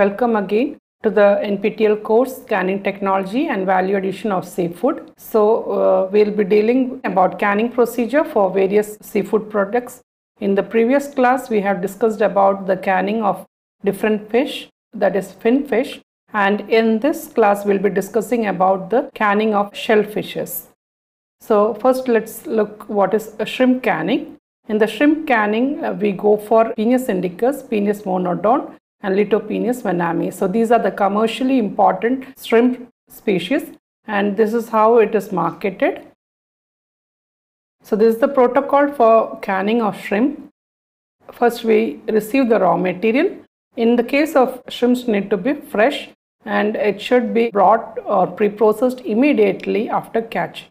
Welcome again to the NPTEL course Canning Technology and Value Addition of Seafood. So uh, we'll be dealing about canning procedure for various seafood products. In the previous class we have discussed about the canning of different fish that is fin fish and in this class we'll be discussing about the canning of shellfishes. So first let's look what is a shrimp canning. In the shrimp canning uh, we go for Penaeus indicus, Penaeus monodon and Litopenaeus vannamei. So these are the commercially important shrimp species and this is how it is marketed. So this is the protocol for canning of shrimp. First we receive the raw material. In the case of shrimps need to be fresh and it should be brought or pre-processed immediately after catch.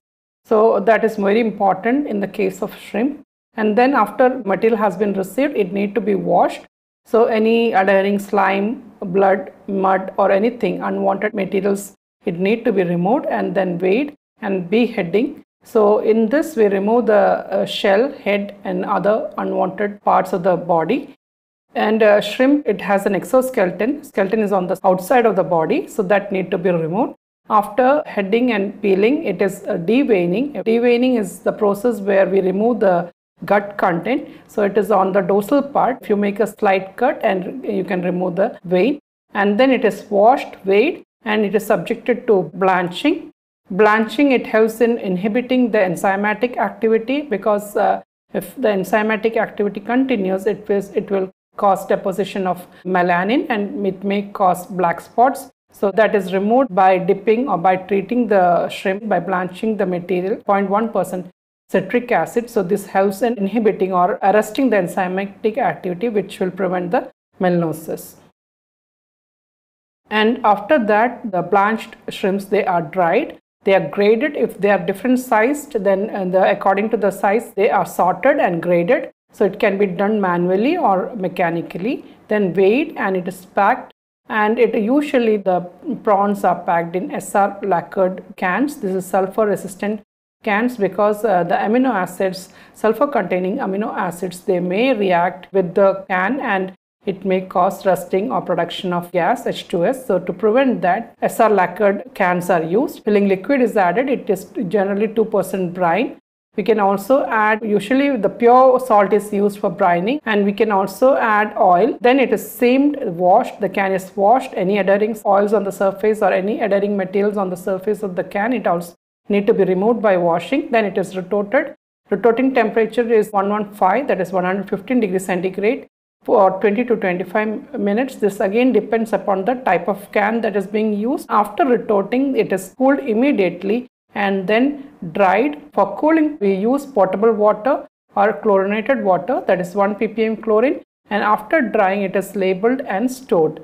So that is very important in the case of shrimp. And then after material has been received, it need to be washed so any adhering slime, blood, mud or anything unwanted materials it need to be removed and then weighed and beheading. So in this we remove the uh, shell, head and other unwanted parts of the body. And uh, shrimp it has an exoskeleton. Skeleton is on the outside of the body so that need to be removed. After heading and peeling it is uh, deveining. Deveining is the process where we remove the gut content. So it is on the dorsal part. If you make a slight cut and you can remove the vein and then it is washed, weighed and it is subjected to blanching. Blanching it helps in inhibiting the enzymatic activity because uh, if the enzymatic activity continues it will, it will cause deposition of melanin and it may cause black spots. So that is removed by dipping or by treating the shrimp by blanching the material 0.1% citric acid. So this helps in inhibiting or arresting the enzymatic activity which will prevent the melanosis. And after that the blanched shrimps they are dried. They are graded if they are different sized then uh, the, according to the size they are sorted and graded. So it can be done manually or mechanically then weighed and it is packed and it usually the prawns are packed in SR lacquered cans. This is sulfur resistant cans because uh, the amino acids sulfur containing amino acids they may react with the can and it may cause rusting or production of gas H2S. So to prevent that SR lacquered cans are used. Filling liquid is added. It is generally 2% brine. We can also add usually the pure salt is used for brining and we can also add oil. Then it is seamed, washed. The can is washed. Any adhering oils on the surface or any adhering materials on the surface of the can it also need to be removed by washing then it is retorted. Retorting temperature is 115 that is 115 degrees centigrade for 20 to 25 minutes. This again depends upon the type of can that is being used. After retorting it is cooled immediately and then dried. For cooling we use potable water or chlorinated water that is 1 ppm chlorine and after drying it is labeled and stored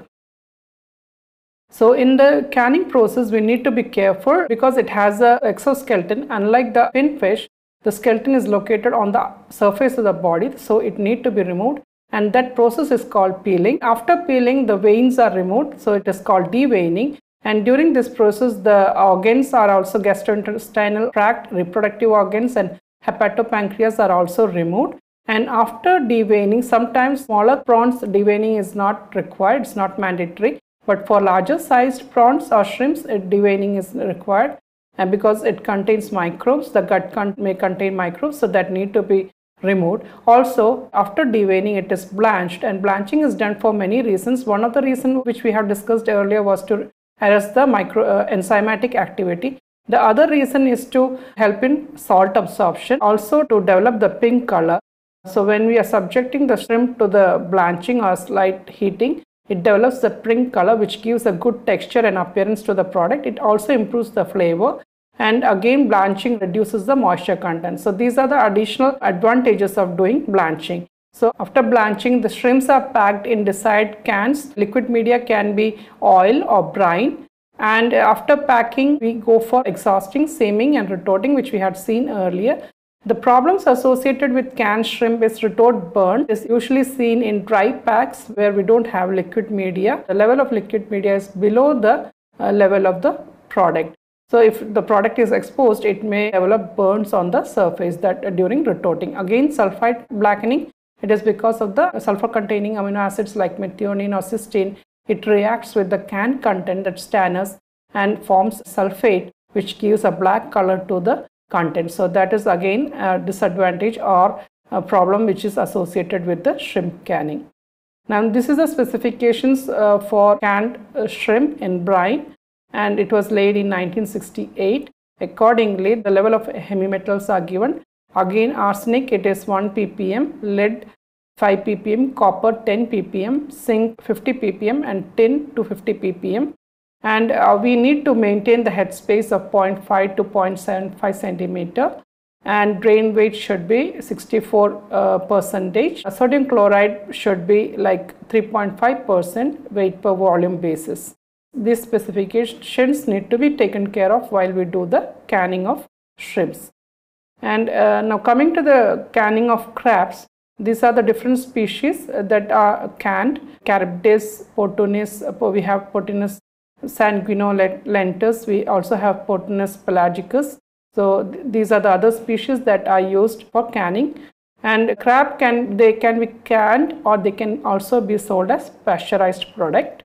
so in the canning process, we need to be careful because it has a exoskeleton. Unlike the finfish, the skeleton is located on the surface of the body, so it need to be removed. And that process is called peeling. After peeling, the veins are removed, so it is called deveining. And during this process, the organs are also gastrointestinal tract, reproductive organs, and hepatopancreas are also removed. And after deveining, sometimes smaller prawns deveining is not required, it's not mandatory. But for larger sized prawns or shrimps, deveining is required and because it contains microbes, the gut con may contain microbes, so that need to be removed. Also, after deveining, it is blanched and blanching is done for many reasons. One of the reasons which we have discussed earlier was to arrest the micro uh, enzymatic activity. The other reason is to help in salt absorption, also to develop the pink color. So when we are subjecting the shrimp to the blanching or slight heating, it develops the pink color which gives a good texture and appearance to the product. It also improves the flavor and again blanching reduces the moisture content. So these are the additional advantages of doing blanching. So after blanching, the shrimps are packed in desired cans. Liquid media can be oil or brine. And after packing, we go for exhausting, seaming and retorting, which we had seen earlier. The problems associated with canned shrimp is retort burn is usually seen in dry packs where we don't have liquid media. The level of liquid media is below the uh, level of the product. So if the product is exposed, it may develop burns on the surface that uh, during retorting. Again, sulfite blackening, it is because of the sulfur containing amino acids like methionine or cysteine it reacts with the can content that stannous and forms sulfate which gives a black color to the content. So that is again a disadvantage or a problem which is associated with the shrimp canning. Now this is the specifications uh, for canned uh, shrimp in brine and it was laid in 1968. Accordingly, the level of heavy metals are given. Again, arsenic it is 1 ppm, lead 5 ppm, copper 10 ppm, zinc 50 ppm and tin 250 ppm. And uh, we need to maintain the headspace of 0.5 to 0.75 centimeter and drain weight should be 64 uh, percentage. Sodium chloride should be like 3.5 percent weight per volume basis these specifications need to be taken care of while we do the canning of shrimps. And uh, now coming to the canning of crabs, these are the different species that are canned. Charybdis, Portunus, we have Portunus sanguinolentus, we also have Portunus pelagicus. So th these are the other species that are used for canning. And crab can, they can be canned or they can also be sold as pasteurized product.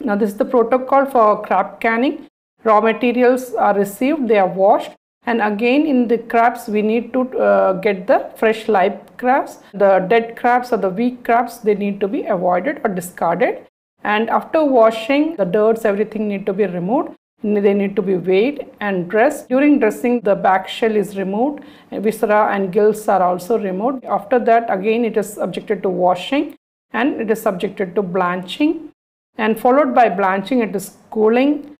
Now this is the protocol for crab canning. Raw materials are received, they are washed and again in the crabs we need to uh, get the fresh live crabs. The dead crabs or the weak crabs they need to be avoided or discarded and after washing the dirts everything need to be removed. They need to be weighed and dressed. During dressing, the back shell is removed, viscera and gills are also removed. After that, again, it is subjected to washing and it is subjected to blanching. And followed by blanching it is cooling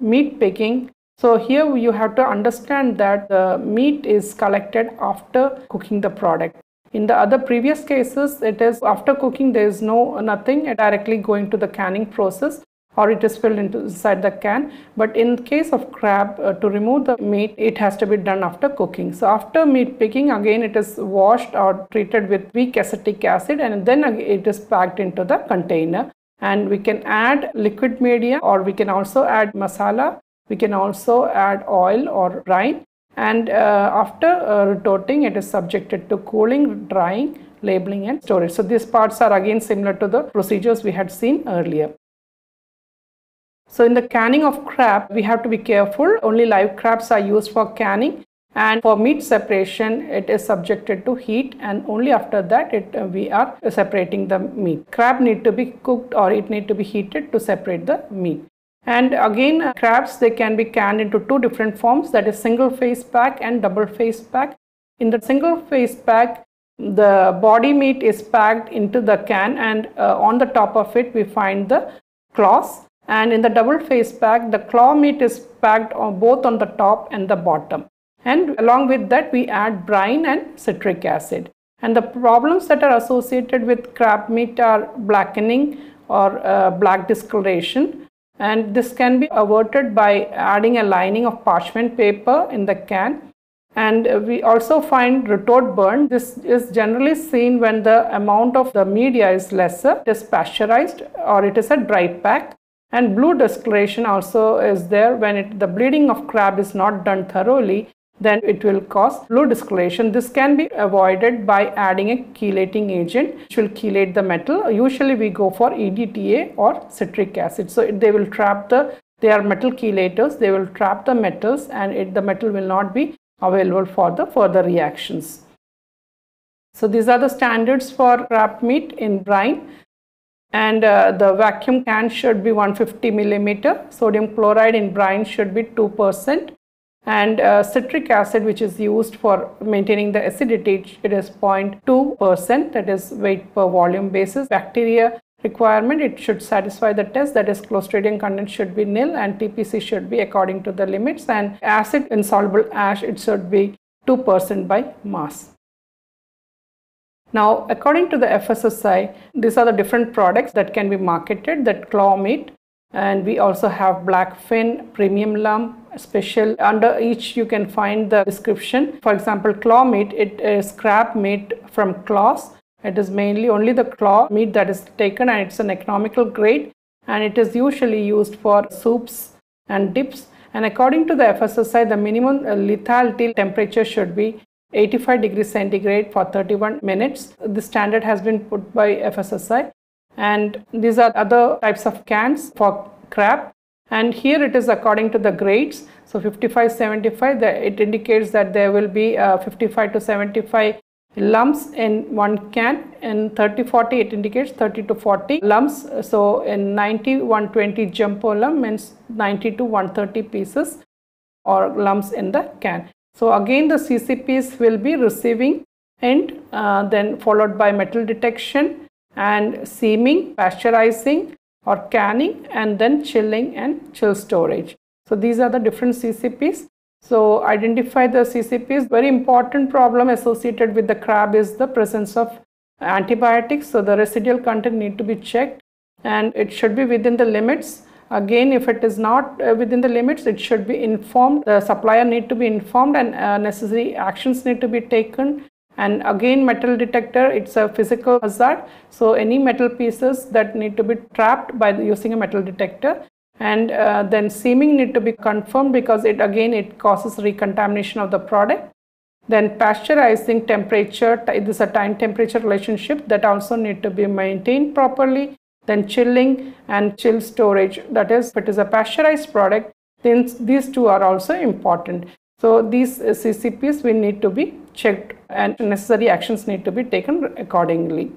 meat picking so here you have to understand that the meat is collected after cooking the product in the other previous cases it is after cooking there is no nothing directly going to the canning process or it is filled into inside the can. But in case of crab uh, to remove the meat it has to be done after cooking. So after meat picking again it is washed or treated with weak acetic acid and then it is packed into the container. And we can add liquid media or we can also add masala. We can also add oil or brine and uh, after uh, retorting it is subjected to cooling drying labeling and storage so these parts are again similar to the procedures we had seen earlier so in the canning of crab, we have to be careful. Only live crabs are used for canning and for meat separation it is subjected to heat and only after that it uh, we are separating the meat. Crab need to be cooked or it need to be heated to separate the meat. And again uh, crabs they can be canned into two different forms that is single phase pack and double phase pack. In the single phase pack the body meat is packed into the can and uh, on the top of it we find the claws. And in the double phase pack the claw meat is packed on both on the top and the bottom. And along with that we add brine and citric acid. And the problems that are associated with crab meat are blackening or uh, black discoloration and this can be averted by adding a lining of parchment paper in the can. And we also find retort burn. This is generally seen when the amount of the media is lesser, it is pasteurized or it is a dry pack. And blue discoloration also is there when it, the bleeding of crab is not done thoroughly then it will cause blue discoloration. This can be avoided by adding a chelating agent which will chelate the metal. Usually we go for EDTA or citric acid. So they will trap the, they are metal chelators, they will trap the metals and it, the metal will not be available for the further reactions. So these are the standards for crab meat in brine and uh, the vacuum can should be 150 millimeter. Sodium chloride in brine should be 2% and uh, citric acid which is used for maintaining the acidity it is 0.2% that is weight per volume basis. Bacteria requirement it should satisfy the test that is clostridium content should be nil and TPC should be according to the limits and acid insoluble ash it should be 2% by mass. Now, according to the FSSI, these are the different products that can be marketed that claw meat and we also have backfin, premium lump, special. Under each you can find the description. For example, claw meat, it is crab meat from claws. It is mainly only the claw meat that is taken and it's an economical grade and it is usually used for soups and dips. And according to the FSSI, the minimum uh, lethality temperature should be 85 degrees centigrade for 31 minutes. The standard has been put by FSSI and these are other types of cans for crab and here it is according to the grades. So 55 75 the, it indicates that there will be uh, 55 to 75 lumps in one can. In 30 40 it indicates 30 to 40 lumps. So in 90 120 jumbo lump means 90 to 130 pieces or lumps in the can. So again the ccps will be receiving and uh, then followed by metal detection and seaming pasteurizing or canning and then chilling and chill storage so these are the different ccps so identify the CCPs. Very important problem associated with the crab is the presence of antibiotics. So the residual content need to be checked and it should be within the limits. Again, if it is not uh, within the limits, it should be informed. The supplier need to be informed and uh, necessary actions need to be taken. And again, metal detector, it's a physical hazard. So any metal pieces that need to be trapped by using a metal detector. And uh, then seaming need to be confirmed because it again it causes recontamination of the product. Then pasteurizing temperature it is a time temperature relationship that also need to be maintained properly. Then chilling and chill storage that is if it is a pasteurized product then these two are also important. So these uh, ccps will need to be checked and necessary actions need to be taken accordingly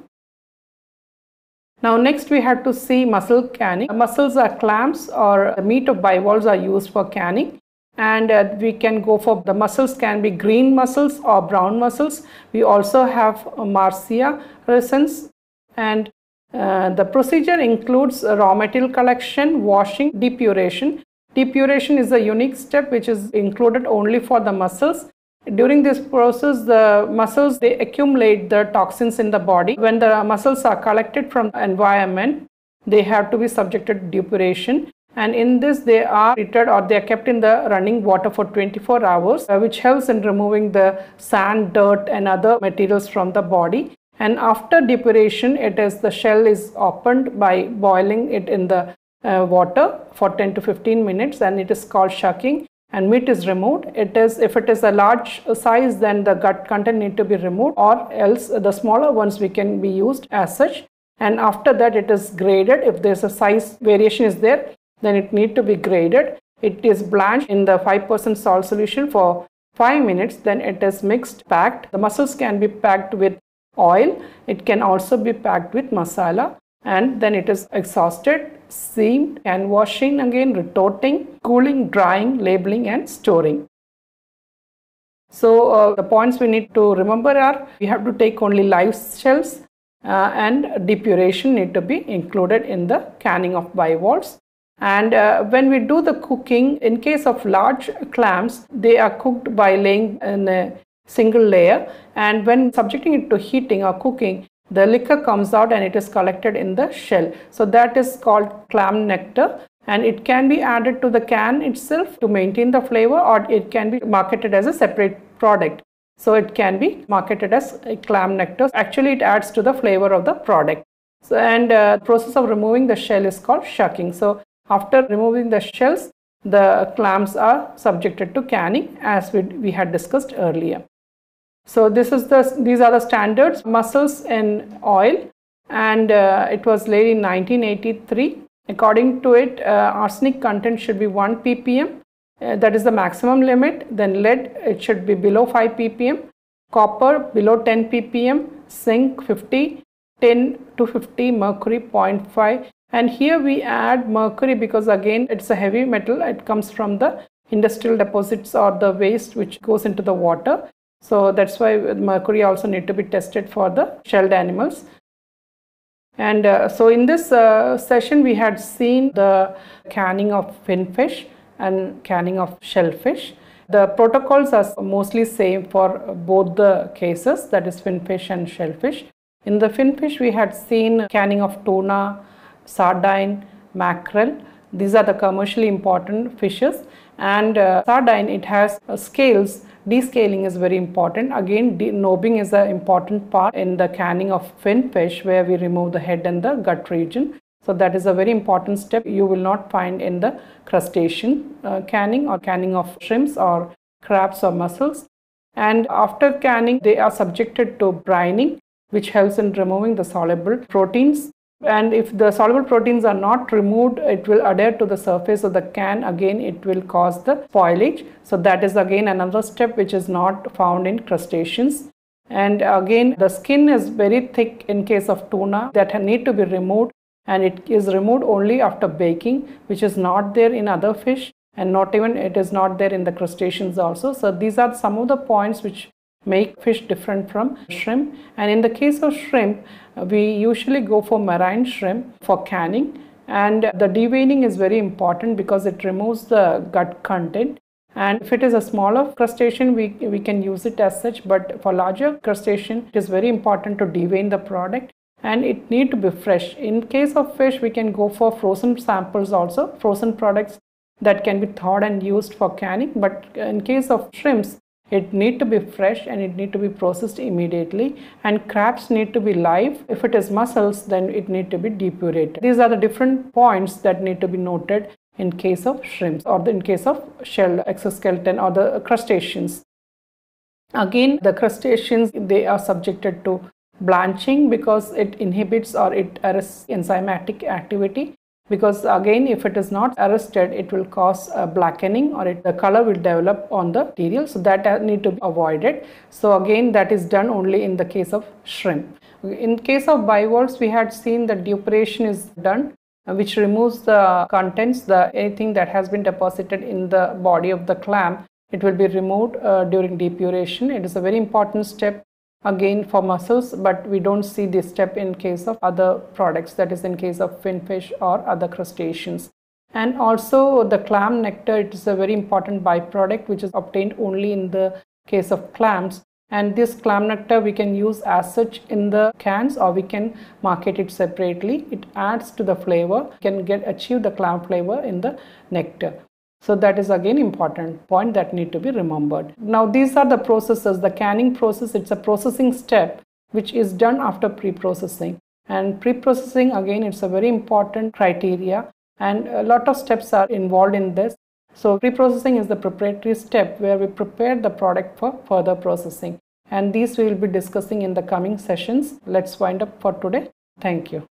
now next we had to see mussel canning. Mussels are clams or meat of bivalves are used for canning and uh, we can go for the mussels can be green mussels or brown mussels. We also have Marcia resins and uh, the procedure includes raw material collection, washing, depuration. Depuration is a unique step which is included only for the mussels during this process, the mussels they accumulate the toxins in the body. When the mussels are collected from the environment, they have to be subjected to depuration. And in this, they are treated or they are kept in the running water for 24 hours, uh, which helps in removing the sand, dirt and other materials from the body. And after depuration, it is the shell is opened by boiling it in the uh, water for 10 to 15 minutes and it is called shucking and meat is removed. It is if it is a large size then the gut content need to be removed or else the smaller ones we can be used as such. And after that it is graded. If there's a size variation is there then it need to be graded. It is blanched in the 5% salt solution for 5 minutes. Then it is mixed packed. The mussels can be packed with oil. It can also be packed with masala and then it is exhausted seamed and washing again, retorting, cooling, drying, labeling and storing. So uh, the points we need to remember are we have to take only live shells uh, and depuration need to be included in the canning of bivalves. And uh, when we do the cooking, in case of large clams, they are cooked by laying in a single layer. And when subjecting it to heating or cooking, the liquor comes out and it is collected in the shell. So that is called clam nectar and it can be added to the can itself to maintain the flavor or it can be marketed as a separate product. So it can be marketed as clam nectar. Actually it adds to the flavor of the product. So, and uh, process of removing the shell is called shucking. So after removing the shells, the clams are subjected to canning as we, we had discussed earlier. So this is the these are the standards mussels in oil and uh, it was laid in 1983. According to it, uh, arsenic content should be 1 ppm. Uh, that is the maximum limit. Then lead it should be below 5 ppm. Copper below 10 ppm. Zinc 50, 10 to 50, mercury 0.5. And here we add mercury because again it's a heavy metal. It comes from the industrial deposits or the waste which goes into the water. So that's why mercury also need to be tested for the shelled animals. And uh, so in this uh, session we had seen the canning of finfish and canning of shellfish. The protocols are mostly same for both the cases that is finfish and shellfish. In the finfish we had seen canning of tuna, sardine, mackerel. These are the commercially important fishes and uh, sardine it has uh, scales Descaling is very important. Again, nobbing is an important part in the canning of fin fish where we remove the head and the gut region. So that is a very important step you will not find in the crustacean uh, canning or canning of shrimps or crabs or mussels. And after canning, they are subjected to brining, which helps in removing the soluble proteins and if the soluble proteins are not removed it will adhere to the surface of the can. Again it will cause the spoilage so that is again another step which is not found in crustaceans. And again the skin is very thick in case of tuna that need to be removed. And it is removed only after baking which is not there in other fish. And not even it is not there in the crustaceans also. So these are some of the points which make fish different from shrimp. And in the case of shrimp uh, we usually go for marine shrimp for canning. And the deveining is very important because it removes the gut content. And if it is a smaller crustacean we, we can use it as such. But for larger crustacean it is very important to devein the product. And it need to be fresh. In case of fish we can go for frozen samples also frozen products that can be thawed and used for canning. But in case of shrimps it need to be fresh and it need to be processed immediately. And crabs need to be live. If it is mussels then it need to be depurated. These are the different points that need to be noted in case of shrimps or in case of shell exoskeleton or the crustaceans. Again the crustaceans they are subjected to blanching because it inhibits or it arrests enzymatic activity because again if it is not arrested it will cause a blackening or it, the color will develop on the material. So that need to be avoided. So again that is done only in the case of shrimp. In case of bivalves we had seen that depuration is done uh, which removes the contents the anything that has been deposited in the body of the clam. It will be removed uh, during depuration. It is a very important step again for mussels but we don't see this step in case of other products that is in case of finfish or other crustaceans. And also the clam nectar it is a very important byproduct which is obtained only in the case of clams. And this clam nectar we can use as such in the cans or we can market it separately. It adds to the flavor can get achieve the clam flavor in the nectar so that is again important point that need to be remembered. Now these are the processes, the canning process, it's a processing step which is done after pre-processing. And pre-processing again, it's a very important criteria and a lot of steps are involved in this. So pre-processing is the preparatory step where we prepare the product for further processing. And these we will be discussing in the coming sessions. Let's wind up for today. Thank you.